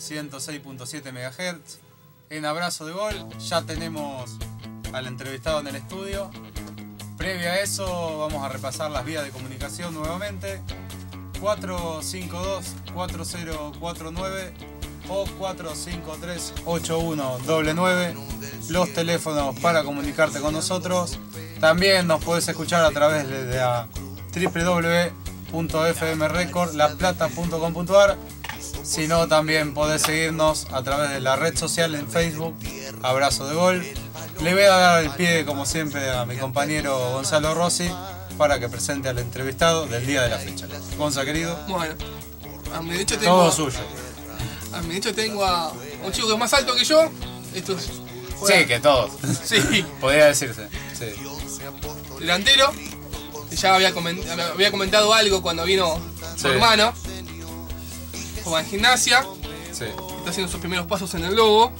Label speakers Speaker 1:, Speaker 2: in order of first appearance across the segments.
Speaker 1: 106.7 MHz. En Abrazo de Gol ya tenemos al entrevistado en el estudio. Previo a eso vamos a repasar las vías de comunicación nuevamente. 452-4049 o 453-8199. Los teléfonos para comunicarte con nosotros. También nos podés escuchar a través de la no, también podés seguirnos a través de la red social en Facebook, Abrazo de Gol. Le voy a dar el pie, como siempre, a mi compañero Gonzalo Rossi para que presente al entrevistado del día de la fecha. Gonza, querido.
Speaker 2: Bueno, a mi derecha tengo,
Speaker 1: Todo suyo.
Speaker 2: a mi derecha tengo a un chico que es más alto que yo. Esto es
Speaker 1: Sí, que todos.
Speaker 2: Sí.
Speaker 1: Podría decirse. Sí.
Speaker 2: delantero. Ya había, comen- había comentado algo cuando vino su
Speaker 1: Sí.
Speaker 2: hermano. Juega en gimnasia.
Speaker 1: Sí.
Speaker 2: Está haciendo sus primeros pasos en el lobo.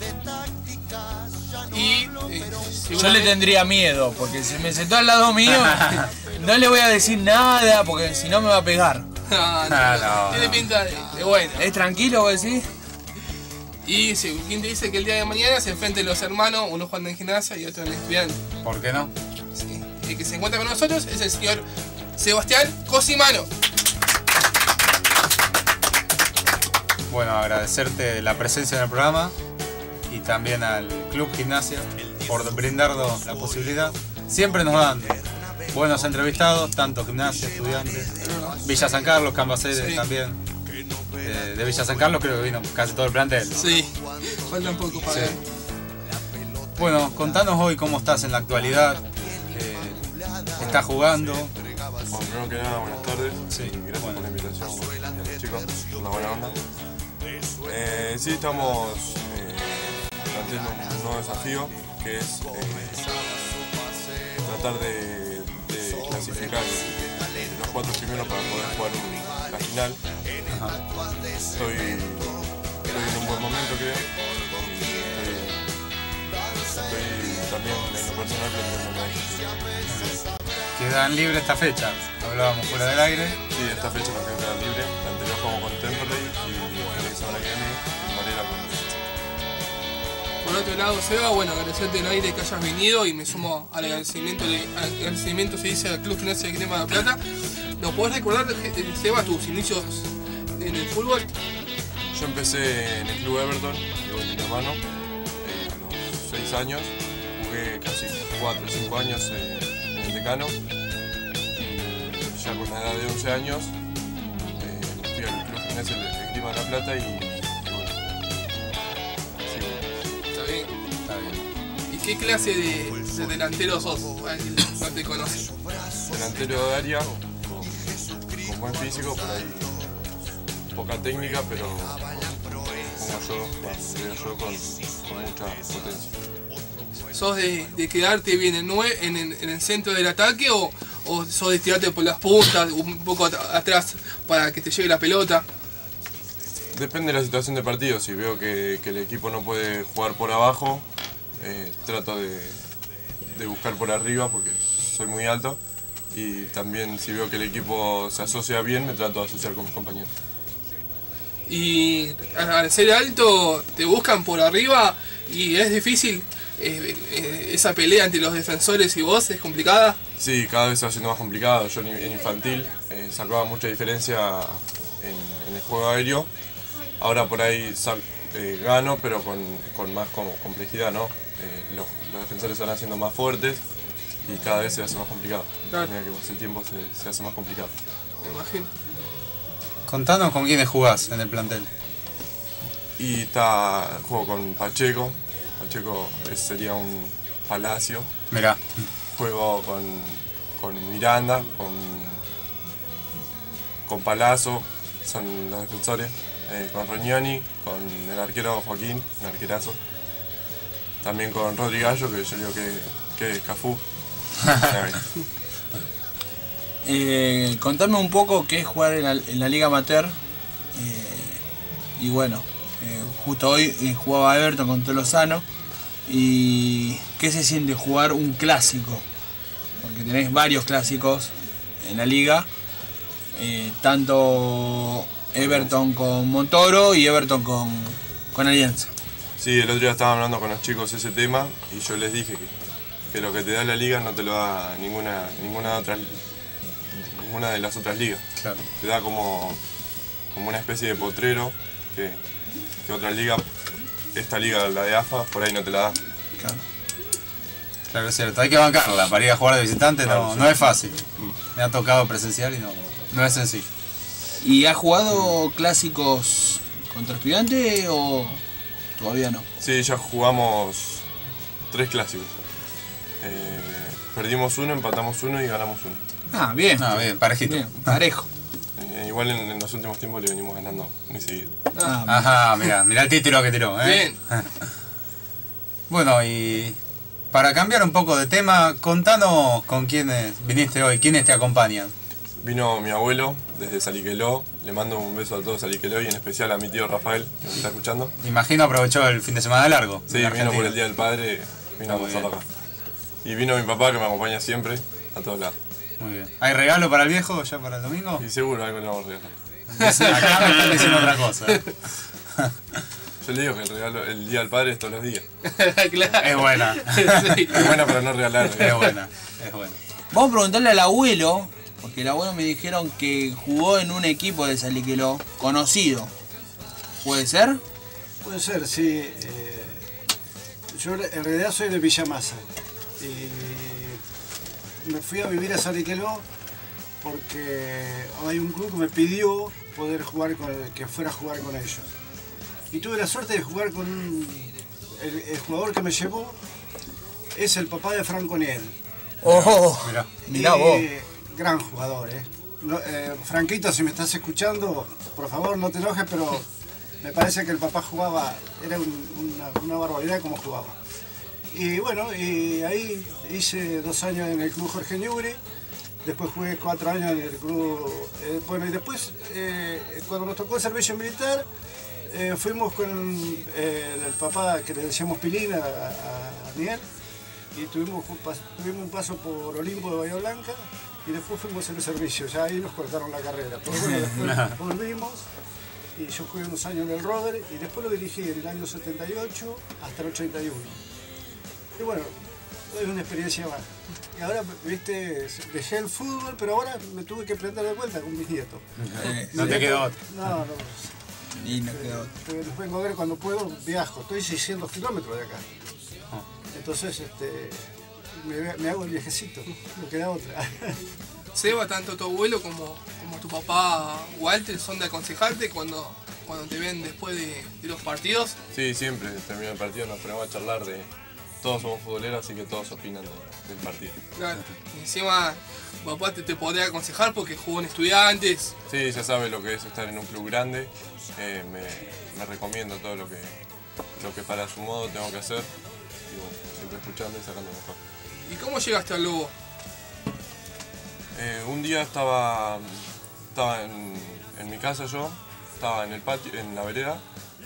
Speaker 2: Y eh,
Speaker 3: Yo le tendría miedo, porque si me sentó al lado mío, no le voy a decir nada, porque si no me va a pegar.
Speaker 2: No, no,
Speaker 1: Ah,
Speaker 2: no.
Speaker 1: no,
Speaker 2: Tiene pinta de, de bueno.
Speaker 3: ¿Es tranquilo, vos decís?
Speaker 2: Y si, ¿quién te dice que el día de mañana se enfrenten los hermanos, uno jugando en gimnasia y otro en estudiante?
Speaker 1: ¿Por qué no?
Speaker 2: Sí. El que se encuentra con nosotros es el señor Sebastián Cosimano.
Speaker 1: Bueno, agradecerte la presencia en el programa y también al Club Gimnasia por brindarnos la posibilidad. Siempre nos dan buenos entrevistados, tanto gimnasia, estudiantes, Villa San Carlos, Cambaceres
Speaker 2: Sí.
Speaker 1: también. Eh, de Villa San Carlos creo que vino casi todo el plantel.
Speaker 2: Sí, falta un poco para
Speaker 1: Sí.
Speaker 2: ver.
Speaker 1: Bueno, contanos hoy cómo estás en la actualidad. Eh, ¿Estás jugando?
Speaker 4: Bueno, primero que nada, buenas tardes.
Speaker 1: Sí,
Speaker 4: gracias
Speaker 1: bueno.
Speaker 4: por la invitación y a los chicos, la buena onda. Eh, sí, estamos eh, planteando un nuevo desafío que es eh, tratar de, de clasificar los cuatro primeros para poder jugar un- la final. Estoy, estoy en un buen momento, creo. Estoy, estoy también en lo personal planteando.
Speaker 1: Quedan libre esta fecha. Hablábamos fuera del aire.
Speaker 4: Sí, esta fecha nos queda libre. La anterior jugamos con
Speaker 2: Por otro lado, Seba, bueno, agradecerte el aire que hayas venido y me sumo al agradecimiento, agradecimiento se dice al Club Gimnasia de Crema de la Plata. ¿Nos podés recordar, eh, Seba, tus inicios en el fútbol?
Speaker 4: Yo empecé en el club Everton, igual mi hermano, eh, a los 6 años. Jugué casi 4 o 5 años eh, en el decano. Ya con la edad de 11 años fui al club gimnasia de Clima de la Plata y,
Speaker 2: qué clase de, de delantero sos? No te conoce.
Speaker 4: delantero de área, con, con buen físico, por ahí poca técnica, pero como yo, bueno, yo, con, con mucha potencia.
Speaker 2: ¿Sos de, de quedarte bien en, nue- en, el- en el centro del ataque o, o sos de tirarte por las puntas, un poco at- atrás para que te llegue la pelota?
Speaker 4: Depende de la situación de partido, si veo que, que el equipo no puede jugar por abajo, eh, trato de, de buscar por arriba porque soy muy alto y también si veo que el equipo se asocia bien, me trato de asociar con mis compañeros.
Speaker 2: Y al ser alto te buscan por arriba y es difícil eh, eh, esa pelea entre los defensores y vos, es complicada.
Speaker 4: Sí, cada vez se va haciendo más complicado. Yo en infantil eh, sacaba mucha diferencia en, en el juego aéreo. Ahora por ahí eh, gano, pero con, con más como complejidad, ¿no? Eh, los, los defensores se van haciendo más fuertes y cada vez se hace más complicado.
Speaker 2: Claro.
Speaker 4: Que el tiempo se, se hace más complicado.
Speaker 2: Me imagino.
Speaker 1: Contanos con quiénes jugás en el plantel.
Speaker 4: Y está, juego con Pacheco. Pacheco es- sería un palacio.
Speaker 1: Mirá.
Speaker 4: Juego con, con Miranda, con, con Palazzo, son los defensores, eh, con Rognoni, con el arquero Joaquín, un arquerazo. También con Rodri Gallo, que yo digo que, que es Cafú.
Speaker 3: Eh, contame un poco qué es jugar en la, en la Liga Amateur. eh, y bueno, justo hoy jugaba Everton con Tolosano. ¿Y qué se siente jugar un clásico? Porque tenés varios clásicos en la liga. tanto Everton con Montoro y Everton con, con Alianza.
Speaker 4: Sí, el otro día estaba hablando con los chicos ese tema y yo les dije que, que lo que te da la liga no te lo da ninguna, ninguna, otra, ninguna de las otras ligas.
Speaker 1: Claro.
Speaker 4: Te da como, como una especie de potrero que, que otra liga, esta liga, la de AFA, por ahí no te la da.
Speaker 3: Claro.
Speaker 1: Claro, es cierto. Hay que bancarla. Para ir a jugar de visitante no,
Speaker 4: sí.
Speaker 1: no es fácil. Me ha tocado presencial y no, no es sencillo.
Speaker 3: ¿Y has jugado clásicos contra estudiantes o todavía no?
Speaker 4: Sí, ya jugamos tres clásicos. Eh, perdimos uno, empatamos uno y ganamos uno.
Speaker 3: Ah, bien.
Speaker 1: Ah, bien, parejito.
Speaker 3: Bien, parejo.
Speaker 4: Eh, igual en, en los últimos tiempos le venimos ganando muy seguido.
Speaker 3: Ah,
Speaker 1: Ajá, mira, mira el título que tiró, ¿eh?
Speaker 2: Bien.
Speaker 1: Bueno, y para cambiar un poco de tema, contanos con quiénes viniste hoy, quiénes te acompañan.
Speaker 4: Vino mi abuelo desde Saliqueló, le mando un beso a todos Saliqueló y en especial a mi tío Rafael, que me está escuchando.
Speaker 1: Imagino aprovechó el fin de semana largo.
Speaker 4: Sí, vino por el Día del Padre, vino a
Speaker 1: Muy bien.
Speaker 4: acá. Y vino mi papá que me acompaña siempre, a todos lados.
Speaker 1: Muy bien. ¿Hay regalo para el viejo ya para el domingo?
Speaker 4: Y seguro algo le vamos a regalar.
Speaker 1: Acá me están diciendo otra cosa.
Speaker 4: Yo le digo que el regalo, el Día del Padre es todos los días.
Speaker 2: claro.
Speaker 1: Es buena.
Speaker 2: Sí.
Speaker 4: Es buena para no regalar.
Speaker 1: Es buena, es buena.
Speaker 3: Vamos a preguntarle al abuelo, porque el abuelo me dijeron que jugó en un equipo de Saliqueló conocido. ¿Puede ser?
Speaker 5: Puede ser, sí. eh, yo en realidad soy de Villamasa. Y me fui a vivir a Sariqueló porque hay un club que me pidió poder jugar con que fuera a jugar con ellos. Y tuve la suerte de jugar con un- el, el jugador que me llevó es el papá de Franco Niel.
Speaker 3: ¡Oh!
Speaker 1: Mirá.
Speaker 3: Mirá
Speaker 5: Y,
Speaker 3: vos.
Speaker 5: Gran jugador, ¿eh? Eh, Franquito, si me estás escuchando, por favor no te enojes, pero me parece que el papá jugaba, era un- una, barbaridad como jugaba. Y bueno, ahí hice dos años en el club Jorge Newbery, después jugué cuatro años en el club, eh, bueno, y después eh, cuando nos tocó el servicio militar, fuimos con el papá que le decíamos Pilín a, a, Daniel, y tuvimos, tuvimos un paso por Olimpo de Bahía Blanca y después fuimos en el servicio, ya ahí nos cortaron la carrera. Pero bueno, después volvimos y yo jugué unos años en el Rover y después lo dirigí en el año 78 hasta el 81. Y bueno, es una experiencia más. Y ahora, viste, dejé el fútbol, pero ahora me tuve que prender de vuelta con mis nietos.
Speaker 1: No te quedó otro.
Speaker 5: No, no.
Speaker 3: y no quedó.
Speaker 5: Los vengo a ver cuando puedo, viajo. Estoy 600 kilómetros de acá.
Speaker 1: Ah.
Speaker 5: Entonces, este, me, me hago el viajecito. No queda otra.
Speaker 2: Seba, tanto tu abuelo como, como tu papá Walter son de aconsejarte cuando, cuando te ven después de, de los partidos.
Speaker 4: Sí, siempre, termina el partido, nos ponemos a charlar de... Todos somos futboleros, así que todos opinan de- del partido.
Speaker 2: Claro. Y encima, papá te, te podría aconsejar porque jugó en estudiantes.
Speaker 4: Sí, ya sabe lo que es estar en un club grande. eh, me, me recomiendo todo lo que, lo que para su modo tengo que hacer. Y bueno, siempre escuchando y sacando mejor.
Speaker 2: ¿Y cómo llegaste al Lobo?
Speaker 4: Eh, un día estaba, estaba en, mi casa yo, estaba en el patio, en la vereda,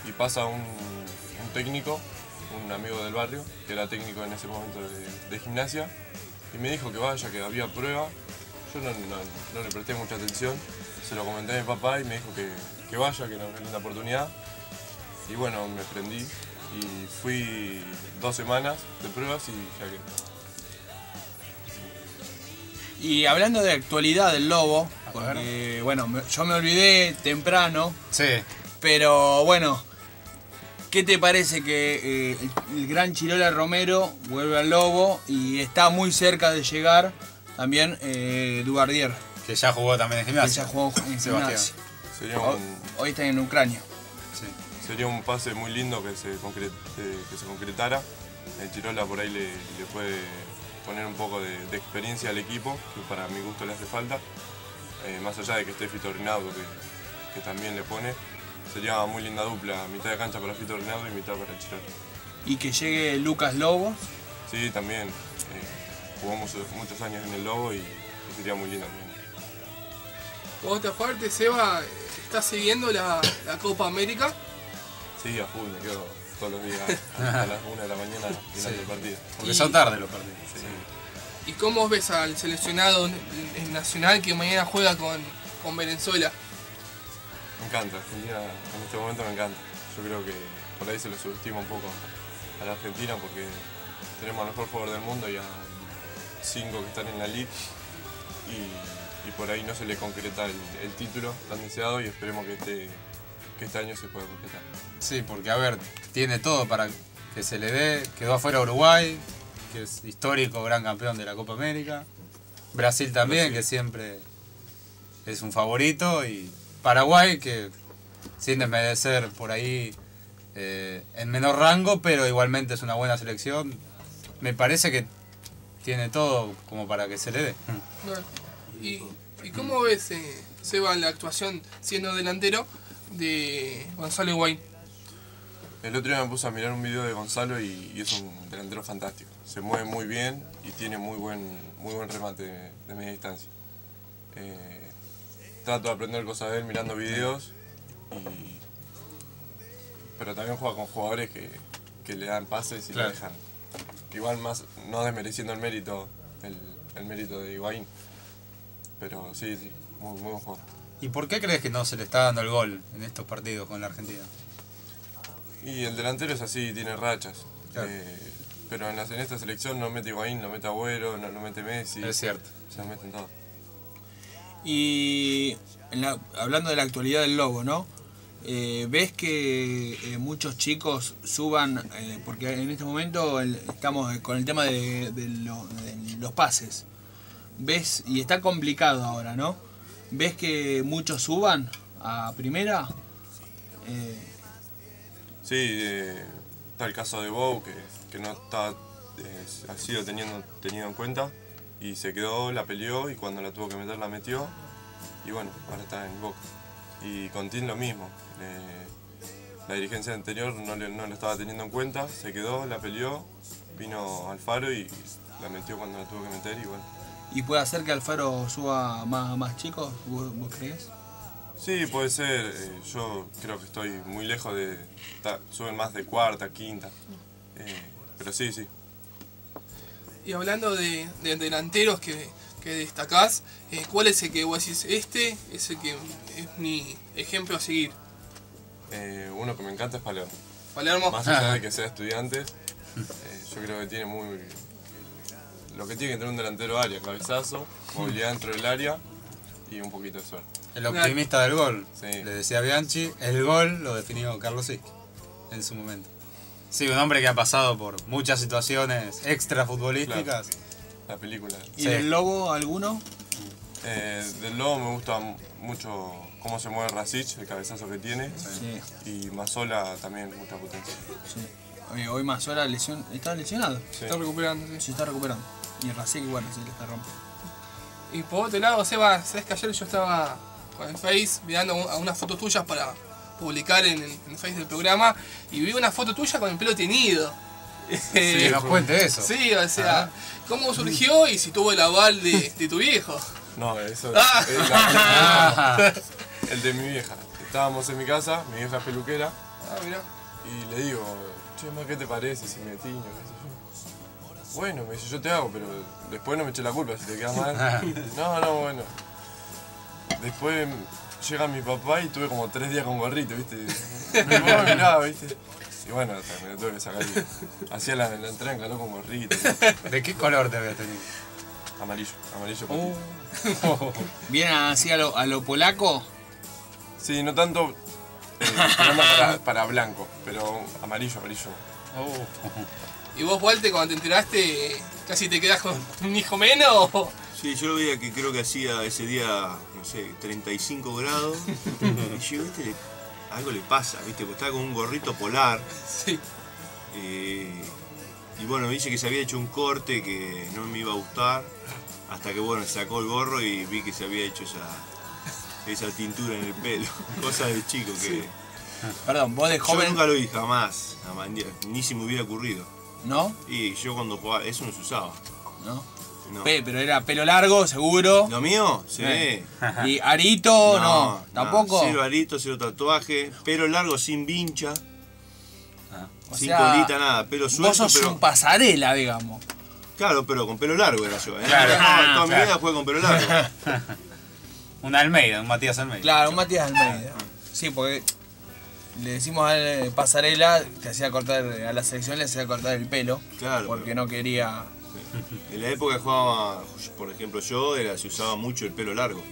Speaker 4: y pasa un, técnico, un amigo del barrio, que era técnico en ese momento de, gimnasia, y me dijo que vaya, que había prueba. Yo no, le presté mucha atención, se lo comenté a mi papá y me dijo que, que vaya, que era una linda oportunidad. Y bueno, me prendí y fui dos semanas de pruebas y ya que
Speaker 3: Y hablando de actualidad del Lobo, porque bueno, yo me olvidé temprano,
Speaker 1: Sí,
Speaker 3: pero bueno, ¿qué te parece que eh, el, el gran Chirola Romero vuelve al Lobo y está muy cerca de llegar también eh, Dubardier,
Speaker 1: que ya jugó también en
Speaker 3: que
Speaker 1: gimnasia.
Speaker 3: ya jugó en gimnasia.
Speaker 4: sería
Speaker 3: Hoy,
Speaker 4: un,
Speaker 3: hoy está en Ucrania.
Speaker 1: Sí.
Speaker 4: Sería un pase muy lindo que se, concre- eh, que se concretara. El Chirola por ahí le, le puede poner un poco de, de experiencia al equipo, que para mi gusto le hace falta. Eh, más allá de que esté Fito Rinaldo, que, que también le pone. Sería muy linda dupla, mitad de cancha para Fito Rinaldo y mitad para el Chirola.
Speaker 3: Y que llegue Lucas Lobos.
Speaker 4: Sí, también eh, jugó muchos, años en el Lobo y, y sería muy lindo también.
Speaker 2: Por otra parte, Seba, está siguiendo la, la Copa América.
Speaker 4: Sí, a full, me quedo todos los días a las 1 de la mañana mirando el partido.
Speaker 1: Porque
Speaker 2: Y-
Speaker 1: son tarde los partidos.
Speaker 2: ¿Y cómo ves al seleccionado nacional que mañana juega con, con Venezuela?
Speaker 4: Me encanta, Argentina en este momento me encanta. yo creo que por ahí se lo subestima un poco a la Argentina porque tenemos al mejor jugador del mundo y a cinco que están en la League y, y por ahí no se le concreta el, el título tan deseado y esperemos que este, que este año se pueda concretar.
Speaker 1: Sí, porque a ver, tiene todo para que se le dé. Quedó afuera Uruguay, que es histórico, gran campeón de la Copa América. Brasil también, que siempre es un favorito. Y Paraguay, que sin desmerecer por ahí eh, en menor rango, pero igualmente es una buena selección. Me parece que tiene todo como para que se le dé.
Speaker 2: ¿Y, y cómo ves, eh, Seba, la actuación siendo delantero de Gonzalo Higuaín?
Speaker 4: El otro día me puse a mirar un video de Gonzalo y, y es un delantero fantástico. Se mueve muy bien y tiene muy buen, muy buen remate de, de media distancia. Eh, trato de aprender cosas de él mirando videos, y, pero también juega con jugadores que, que le dan pases y
Speaker 1: Claro.
Speaker 4: le dejan. Igual más, no desmereciendo el mérito, el, el mérito de Higuaín. Pero sí, sí, muy, muy buen jugador.
Speaker 1: ¿Y por qué crees que no se le está dando el gol en estos partidos con la Argentina?
Speaker 4: Y el delantero es así, tiene rachas.
Speaker 1: Claro.
Speaker 4: Eh, pero en, la, en esta selección no mete Higuaín, no mete Agüero, no, no mete Messi.
Speaker 1: Es cierto.
Speaker 4: Se lo meten todos.
Speaker 3: Y en la- hablando de la actualidad del Lobo, ¿no? Eh, ¿Ves que eh, muchos chicos suban, eh, porque en este momento el- estamos con el tema de, de lo- de los pases, ¿ves? Y está complicado ahora, ¿no? ¿Ves que muchos suban a primera?
Speaker 4: Sí, eh, está el caso de Bow, que, que no está, eh, ha sido teniendo, tenido en cuenta. Y se quedó, la peleó y cuando la tuvo que meter la metió. Y bueno, ahora está en Boca. Y con Tim lo mismo. la dirigencia anterior no, le- no lo estaba teniendo en cuenta, se quedó, la peleó, vino Alfaro y la metió cuando la tuvo que meter y bueno.
Speaker 3: ¿Y puede hacer que Alfaro suba más, más chicos? ¿Vos, vos crees?
Speaker 4: Sí, puede ser. eh, yo creo que estoy muy lejos de. ta- suben más de cuarta, quinta. eh, pero sí, sí.
Speaker 2: Y hablando de, de delanteros que, que destacás, eh, ¿cuál es el que vos decís? Este es el que es mi ejemplo a seguir.
Speaker 4: Eh, uno que me encanta es Palermo.
Speaker 2: Palermo,
Speaker 4: Más allá de que sea estudiante, eh, yo creo que tiene muy. Lo que tiene que tener un delantero área, cabezazo, movilidad dentro del área y un poquito de suerte.
Speaker 1: El optimista del gol,
Speaker 4: Sí.
Speaker 1: le decía Bianchi, el gol lo definió Carlos Ischi en su momento. Sí, un hombre que ha pasado por muchas situaciones extra futbolísticas.
Speaker 4: La película.
Speaker 3: ¿Y
Speaker 1: Sí.
Speaker 3: del Lobo alguno?
Speaker 4: Eh, del Lobo me gusta mucho cómo se mueve Rasic, el cabezazo que tiene.
Speaker 3: Sí.
Speaker 4: Y Mazola también, mucha potencia.
Speaker 3: Sí. Hoy, Mazola lesión, está lesionado,
Speaker 4: Sí.
Speaker 2: está recuperando. sí.
Speaker 3: se está recuperando. Y Racing, bueno, sí le está rompiendo.
Speaker 2: Y por otro lado, Seba, sabes que ayer yo estaba con el Face mirando unas fotos tuyas para publicar en el, en el Face del programa y vi una foto tuya con el pelo teñido.
Speaker 1: Que nos cuente eso.
Speaker 2: Sí, o sea, ¿cómo surgió y si tuvo el aval de, de tu viejo?
Speaker 4: No, eso
Speaker 2: Ah.
Speaker 4: es la-
Speaker 1: Ah,
Speaker 4: el de mi vieja. Estábamos en mi casa, mi vieja es peluquera,
Speaker 2: Ah, mirá.
Speaker 4: y le digo, che, ma, ¿qué te parece si me tiño? qué sé yo? Bueno, me dice, yo te hago, pero después no me eché la culpa si te queda mal. No, no, bueno. Después llega mi papá y tuve como tres días con gorrito, ¿viste? Mi mamá me miraba, ¿viste? Y bueno, hasta me lo tuve que sacar. y Hacía la, la entrada en calor con gorrito,
Speaker 1: ¿De qué color te había tenido?
Speaker 4: amarillo, amarillo.
Speaker 3: Uh.
Speaker 4: patito.
Speaker 3: Bien así a lo, a lo polaco.
Speaker 4: Sí, no tanto para, para blanco, pero amarillo, amarillo.
Speaker 1: Oh.
Speaker 2: ¿Y vos, Walter, cuando te enteraste, casi te quedás con un hijo menos?
Speaker 6: Sí, yo lo veía que creo que hacía ese día, no sé, 35 grados. y yo, viste, algo le pasa, viste, porque estaba con un gorrito polar.
Speaker 2: Sí.
Speaker 6: eh, y bueno, dice que se había hecho un corte que no me iba a gustar. Hasta que bueno, sacó el gorro y vi que se había hecho esa, esa tintura en el pelo. Cosa de chico que.
Speaker 3: Perdón, vos de
Speaker 6: Yo
Speaker 3: joven,
Speaker 6: nunca lo vi jamás, ni- si me hubiera ocurrido.
Speaker 3: ¿no?
Speaker 6: Y yo cuando jugaba, eso no se usaba.
Speaker 3: ¿No?
Speaker 6: No.
Speaker 3: Pe- pero era pelo largo, seguro.
Speaker 6: ¿Lo mío? Sí.
Speaker 3: Eh. Y arito, no, tampoco.
Speaker 6: Cero arito, cero tatuaje, pelo largo sin vincha,
Speaker 3: O
Speaker 6: sin
Speaker 3: sea,
Speaker 6: colita, nada, pelo suelto,
Speaker 3: Vos sos
Speaker 6: pero.
Speaker 3: un pasarela, digamos.
Speaker 6: Claro, pero con pelo largo era yo, ¿eh?
Speaker 1: Claro.
Speaker 6: No, toda mi
Speaker 1: Claro.
Speaker 6: vida fue con pelo largo.
Speaker 1: Un Almeida, un Matías Almeida.
Speaker 3: Claro, un Matías Almeida. Sí, porque le decimos a él, Pasarela, que hacía cortar, a la selección le hacía cortar el pelo.
Speaker 6: Claro,
Speaker 3: Porque
Speaker 6: pero-
Speaker 3: no quería.
Speaker 6: En la época que jugaba, por ejemplo, yo, era, se usaba mucho el pelo largo.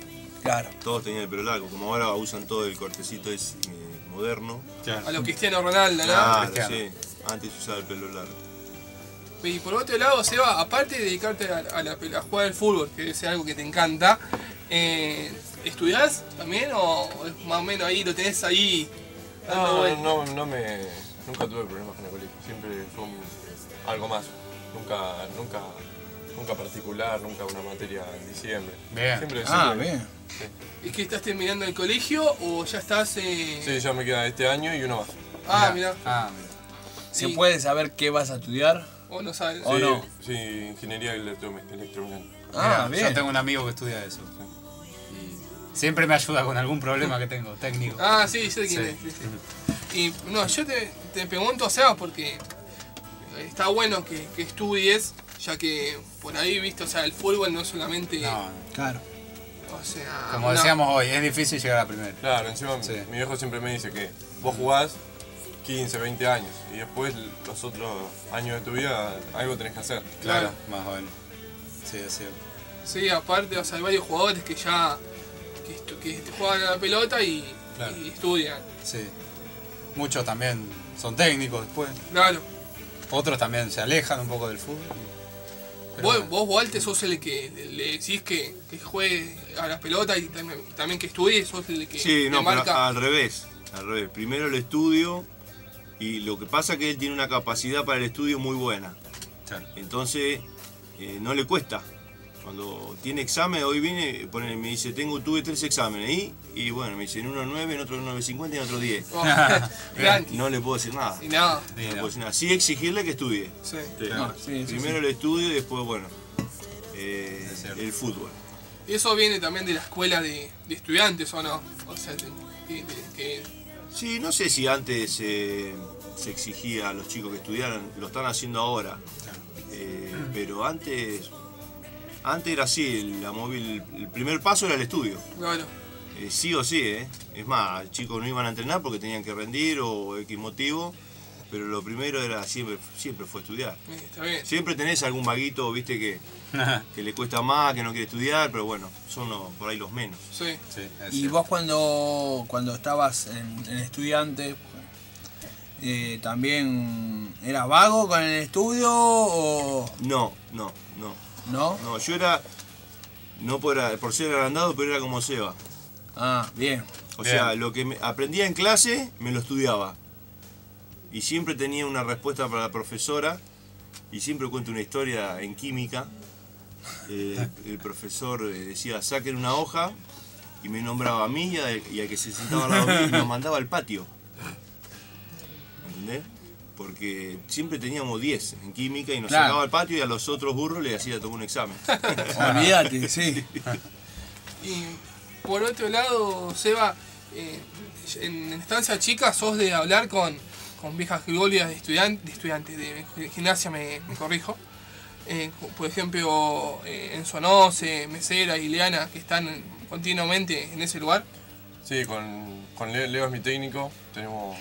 Speaker 3: Claro.
Speaker 6: Todos tenían el pelo largo, como ahora usan todo el cortecito es, eh, moderno.
Speaker 2: A lo Cristiano Ronaldo, ¿no?
Speaker 6: Claro,
Speaker 1: Cristiano.
Speaker 6: sí. Antes se usaba el pelo largo.
Speaker 2: Y por otro lado, Seba, aparte de dedicarte a, a la, a jugar al fútbol, que es algo que te encanta, eh, ¿estudiás también o es más o menos ahí lo tenés ahí?
Speaker 4: No, no, no me. Nunca tuve problemas con el colegio. Siempre fue un- algo más. Nunca, nunca, nunca particular, nunca una materia en diciembre.
Speaker 1: Bien.
Speaker 4: Siempre,
Speaker 3: Ah,
Speaker 4: siempre-
Speaker 3: bien.
Speaker 2: ¿Es que estás terminando el colegio o ya estás...? Eh...
Speaker 4: Sí, ya me queda este año y uno más.
Speaker 2: Ah, mira.
Speaker 1: Ah, mira.
Speaker 3: ¿Se
Speaker 2: Sí.
Speaker 3: puede saber qué vas a estudiar?
Speaker 2: O no sabes.
Speaker 3: ¿O no?
Speaker 4: sí, ingeniería electro- electromecánica.
Speaker 3: Ah, bien.
Speaker 1: Yo tengo un amigo que estudia eso. Siempre me ayuda con algún problema que tengo, técnico.
Speaker 2: Ah, sí, sé quién
Speaker 1: Sí.
Speaker 2: es. sí, sí. Y no, yo te, te pregunto, Seba, porque está bueno que, que estudies, ya que por ahí, viste, o sea, el fútbol no es solamente.
Speaker 1: No,
Speaker 3: Claro.
Speaker 2: O sea.
Speaker 1: como decíamos hoy, es difícil llegar a primero.
Speaker 4: Claro, encima mi-
Speaker 1: Sí.
Speaker 4: mi viejo siempre me dice que vos jugás 15, 20 años y después los otros años de tu vida algo tenés que hacer.
Speaker 1: Claro,
Speaker 2: Claro.
Speaker 1: más o menos. Sí, es cierto.
Speaker 2: Sí, aparte, o sea, hay varios jugadores que ya. Que, que juegan a la pelota y,
Speaker 1: Claro.
Speaker 2: y estudian.
Speaker 1: Sí. Muchos también son técnicos después.
Speaker 2: Claro.
Speaker 1: Otros también se alejan un poco del fútbol. Pero
Speaker 2: Vos,
Speaker 1: bueno.
Speaker 2: vos, Walter, sos el que le, decís que, que juegue a la pelota y también, que estudie, sos el que
Speaker 6: Sí, no, pero
Speaker 2: marca.
Speaker 6: al revés. Al revés. Primero el estudio y lo que pasa es que él tiene una capacidad para el estudio muy buena.
Speaker 1: Claro.
Speaker 6: Entonces, eh, no le cuesta. Cuando tiene examen, hoy viene, ponele, me dice, tengo, tuve tres exámenes ahí, y bueno, me dice, en uno 9, en otro 9.50 y en otro 10.
Speaker 2: Oh, tranqui.
Speaker 6: No le puedo decir nada.
Speaker 2: Y nada.
Speaker 6: No le puedo decir nada. Sí exigirle que estudie.
Speaker 2: Sí.
Speaker 6: Sí.
Speaker 3: Sí,
Speaker 6: Primero el estudio y después, bueno, eh, el fútbol.
Speaker 2: Y eso viene también de la escuela de, de estudiantes, ¿o no? O sea, de- de- de- que
Speaker 6: Sí, no sé si antes eh, se exigía a los chicos que estudiaran, lo están haciendo ahora. Eh, pero antes, antes era así, el- la móvil, el primer paso era el estudio.
Speaker 2: Claro.
Speaker 6: Eh, sí o sí, ¿eh? Es más, chicos no iban a entrenar porque tenían que rendir o X motivo, pero lo primero era siempre, siempre fue estudiar.
Speaker 2: Está bien.
Speaker 6: Siempre tenés algún vaguito, viste, que, que le cuesta más, que no quiere estudiar, pero bueno, son los- por ahí los menos.
Speaker 2: Sí.
Speaker 1: Sí,
Speaker 3: Y
Speaker 1: cierto.
Speaker 3: vos cuando, cuando estabas en, en estudiante, eh, ¿también eras vago con el estudio o
Speaker 6: No, no, no.
Speaker 3: No?
Speaker 6: No, yo era, no por, por ser agrandado, pero era como Seba.
Speaker 3: Ah, bien.
Speaker 6: O
Speaker 1: Bien.
Speaker 6: sea, lo que me- aprendía en clase, me lo estudiaba. Y siempre tenía una respuesta para la profesora. Y siempre cuento una historia en química. Eh, el profesor eh, decía, saquen una hoja. Y me nombraba a mí y al, y al que se sentaba al lado mío y nos mandaba al patio. ¿Entendés? Porque siempre teníamos 10 en química y nos
Speaker 3: Claro.
Speaker 6: sacaba al patio y a los otros burros le hacía todo un examen.
Speaker 3: Olvídate, sí.
Speaker 2: Y por otro lado, Seba, eh, en estancia chica sos de hablar con, con viejas glorias de estudiantes, de, estudiantes, de gimnasia, me, me corrijo. Eh, por ejemplo, eh, Enzo Noce, Mesera y Leana, que están continuamente en ese lugar.
Speaker 4: Sí, con, con Leo, Leo es mi técnico, tenemos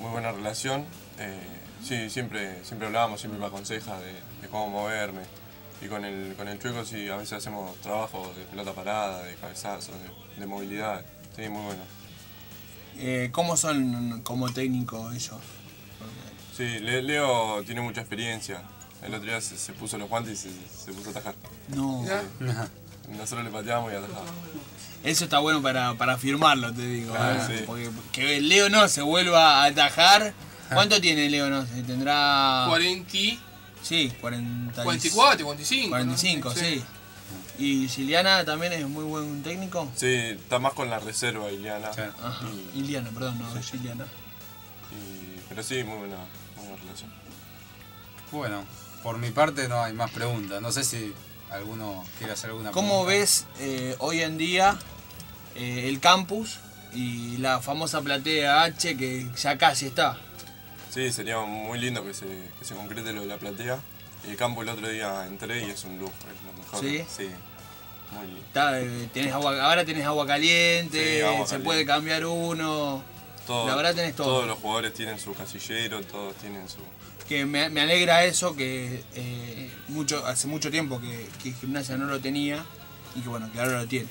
Speaker 4: muy buena relación. Eh, sí, siempre, siempre hablábamos, siempre me aconseja de, de cómo moverme. Y con el, con el chueco sí, a veces hacemos trabajo de pelota parada, de cabezazo, de, de movilidad. Sí, muy bueno.
Speaker 3: Eh, ¿Cómo son como técnico ellos?
Speaker 4: Sí, Le- Leo tiene mucha experiencia. El otro día se, se puso los guantes y se, se puso a atajar.
Speaker 3: No.
Speaker 2: Mirá.
Speaker 4: Nosotros le pateamos y atajaba.
Speaker 3: Eso está bueno para, para firmarlo, te digo.
Speaker 4: Claro,
Speaker 3: ¿eh?
Speaker 4: sí.
Speaker 3: Porque que Leo no se vuelva a atajar. ¿Cuánto tiene Leo no? Tendrá.
Speaker 2: 40,
Speaker 3: Sí, 40 y-
Speaker 2: 44, 45.
Speaker 3: 45,
Speaker 2: ¿no?
Speaker 3: sí. ¿Y Siliana también es muy buen técnico?
Speaker 4: Sí, está más con la reserva, Iliana.
Speaker 1: Sí.
Speaker 3: Ajá.
Speaker 4: Y-
Speaker 3: Iliana, perdón, no, es Iliana.
Speaker 4: y- pero sí, muy buena, muy buena relación.
Speaker 1: Bueno, por mi parte no hay más preguntas. No sé si alguno quiere hacer alguna
Speaker 3: ¿Cómo
Speaker 1: pregunta.
Speaker 3: ves eh, hoy en día eh, el campus y la famosa platea H que ya casi está?
Speaker 4: Sí, sería muy lindo que se, que se concrete lo de la platea. Y el campo el otro día entré y es un lujo, es lo mejor.
Speaker 3: ¿Sí?
Speaker 4: Sí, muy lindo.
Speaker 3: Está, eh, tenés agua, ahora tenés agua caliente,
Speaker 4: Sí, agua
Speaker 3: se
Speaker 4: caliente.
Speaker 3: puede cambiar uno.
Speaker 4: todo-
Speaker 3: La verdad tenés todo.
Speaker 4: Todos los jugadores tienen su casillero, todos tienen su...
Speaker 3: Que me, me alegra eso, que eh, mucho, hace mucho tiempo que, que Gimnasia no lo tenía y que bueno, que ahora lo tiene.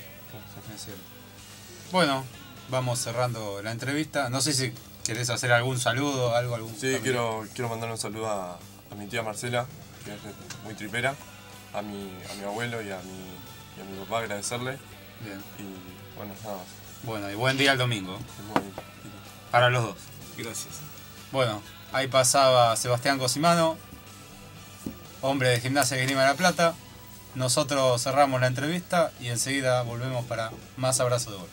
Speaker 1: Bueno, vamos cerrando la entrevista. No sé si querés hacer algún saludo, algo, algún.
Speaker 4: Sí, quiero, quiero mandar un saludo a, a mi tía Marcela, que es muy tripera, a mi, a mi abuelo y a mi, y a mi papá agradecerle.
Speaker 1: Bien.
Speaker 4: Y bueno, nada más.
Speaker 1: Bueno, y buen día el domingo. Para los dos.
Speaker 6: Gracias.
Speaker 1: Bueno, ahí pasaba Sebastián Cosimano, hombre de Gimnasia Grima de la Plata. Nosotros cerramos la entrevista y enseguida volvemos para más abrazo de gol.